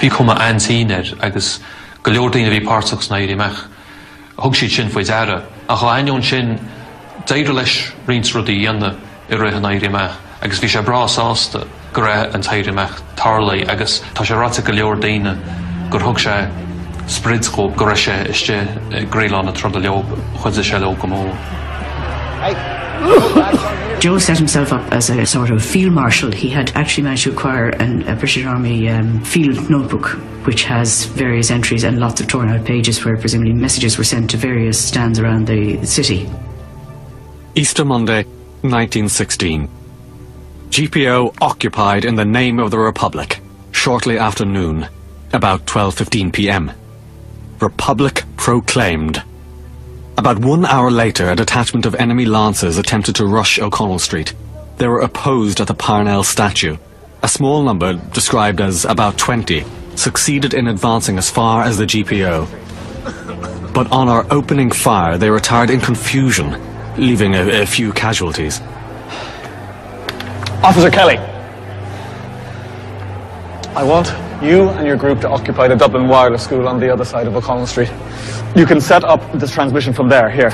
Bhí cuma antíir agus go leordaína bhí pásachs na idirmeach. thug siad sin faoi deire a chaáineún sin déidir leis rins rudí dhéanana i rithe na idirmeach, agus bhí sé brasáasta go raibh an taidirmeach tarlaí agus tá sé ráta go leor daine gur thug sé spridscó go raibh sé iste gréán na tro leob chuide sé le go mó. Joe set himself up as a sort of field marshal. He had actually managed to acquire an, a British Army um, field notebook, which has various entries and lots of torn out pages where presumably messages were sent to various stands around the city. Easter Monday, 1916. GPO occupied in the name of the Republic, shortly after noon, about 12.15 p.m. Republic proclaimed. About one hour later, a detachment of enemy lancers attempted to rush O'Connell Street. They were opposed at the Parnell statue. A small number, described as about 20, succeeded in advancing as far as the GPO. But on our opening fire, they retired in confusion, leaving a, a few casualties. Officer Kelly, I want you and your group to occupy the Dublin Wireless School on the other side of O'Connell Street. You can set up this transmission from there, here.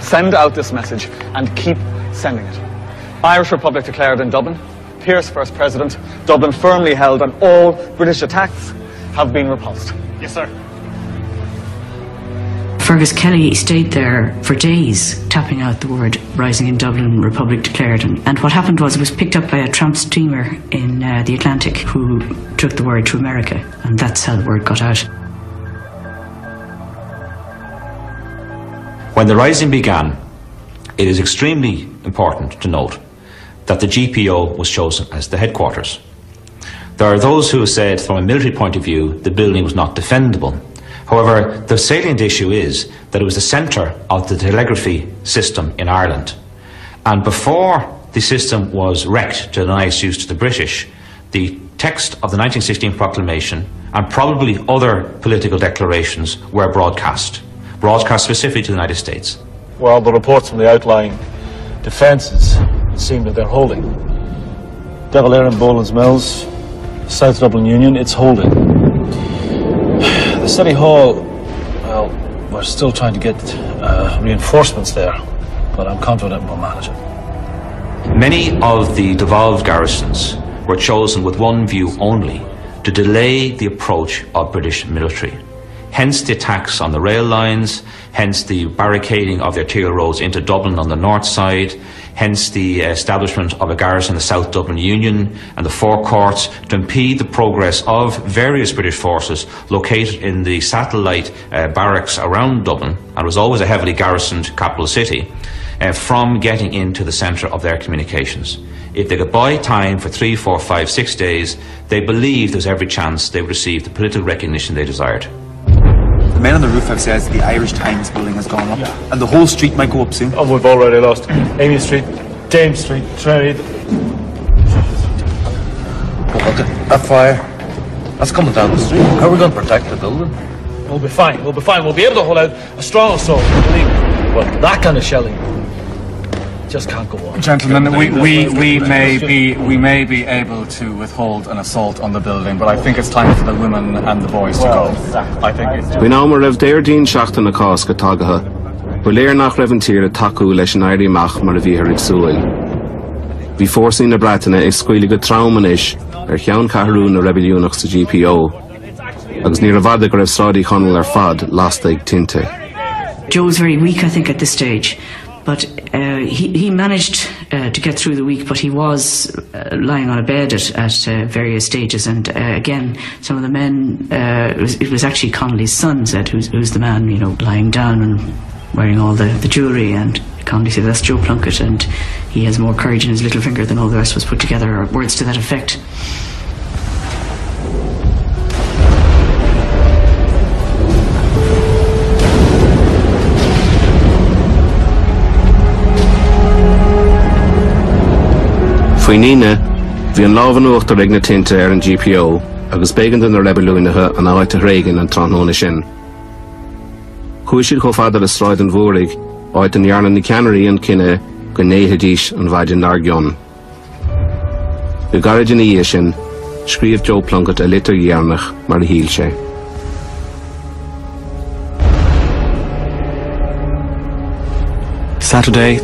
Send out this message and keep sending it. Irish Republic declared in Dublin. Pearse first president. Dublin firmly held and all British attacks have been repulsed. Yes, sir. Fergus Kelly stayed there for days, tapping out the word Rising in Dublin, Republic declared. And, what happened was it was picked up by a tramp steamer in uh, the Atlantic who took the word to America. And that's how the word got out. When the rising began, it is extremely important to note that the GPO was chosen as the headquarters. There are those who have said, from a military point of view, the building was not defendable. However, the salient issue is that it was the centre of the telegraphy system in Ireland. And before the system was wrecked to deny its use to the British, the text of the 1916 proclamation and probably other political declarations were broadcast, broadcast specifically to the United States. Well, the reports from the outlying defences seem that they're holding. de Valera and Boland's Mills, South Dublin Union, it's holding. The City Hall, well, we're still trying to get uh, reinforcements there, but I'm confident we'll manage it. Many of the devolved garrisons were chosen with one view only to delay the approach of British military. Hence the attacks on the rail lines, hence the barricading of the arterial roads into Dublin on the north side, hence the establishment of a garrison in the South Dublin Union and the forecourts to impede the progress of various British forces located in the satellite uh, barracks around Dublin, and was always a heavily garrisoned capital city, uh, from getting into the centre of their communications. If they could buy time for three, four, five, six days, they believed there was every chance they would receive the political recognition they desired. The men on the roof have said the Irish Times building has gone up, yeah. and the whole street might go up soon. Oh, we've already lost Abbey Street, James Street, Trinity. But look at that fire. That's coming down the street. How are we going to protect the building? We'll be fine. We'll be fine. We'll be able to hold out a strong assault. Believe me. But that kind of shelling just can't go on. Gentlemen, we, we, we may be we may be able to withhold an assault on the building, but I think it's time for the women and the boys to go. I think it's Bhí ná mar raibh déirdín seachtain na cás go tagathe, bu léir nach raibhann tír a taú leis an airíach mar a bhíthir ag súil. Bhí fórsaí na bretainna ag scuile go traumanis ar cheann caharú na rebelliúnach sa GPO, agus ní a bhada go raibh srádaí chonel ar fad lasta ag tinte. Joe was very weak, I think, at this stage. But uh, he, he managed uh, to get through the week, but he was uh, lying on a bed at, at uh, various stages. And uh, again, some of the men, uh, it was, it, was, actually Connolly's son said, who's, who's the man, you know, lying down and wearing all the, the jewellery. And Connolly said, that's Joe Plunkett, and he has more courage in his little finger than all the rest was put together, or words to that effect. Faoine hí an láhanúachtar ag na tinte ar an GPO agus bégan den ar lebelúinethe an áhaid a réigen an tróna sin. Chúisiid cho fadar a sráid an bhórig áid an na ceanirí an cinenne go néhadíis an bhaidin nargion. Go garidin í sin, scríomh Joe Plunkett a litar mar a híl sé. Saturday,